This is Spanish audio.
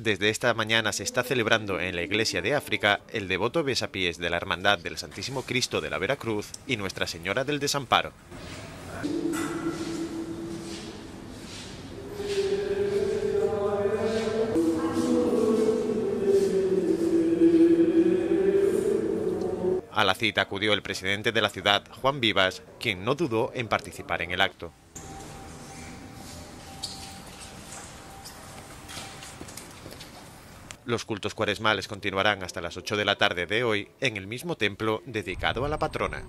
desde esta mañana se está celebrando en la iglesia de África el devoto besapiés de la Hermandad del Santísimo Cristo de la Veracruz y Nuestra Señora del Desamparo. A la cita acudió el presidente de la ciudad, Juan Vivas, quien no dudó en participar en el acto. Los cultos cuaresmales continuarán hasta las 8 de la tarde de hoy en el mismo templo dedicado a la patrona.